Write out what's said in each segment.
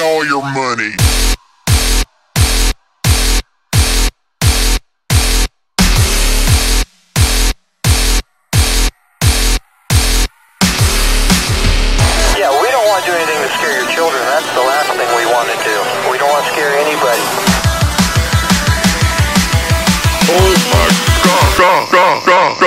all your money. Yeah, we don't want to do anything to scare your children. That's the last thing we want to do. We don't want to scare anybody. Oh my god, god, god, god,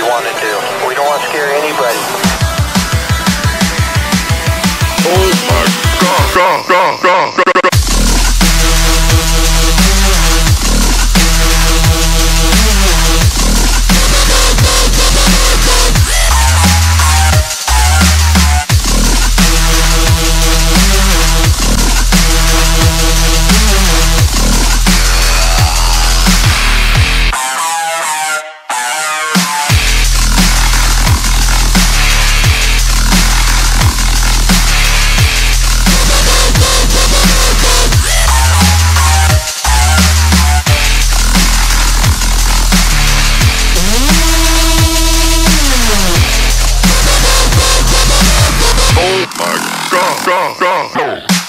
we want to do. We don't want to scare anybody. Oh my god, god, god, god, god. God, god, god.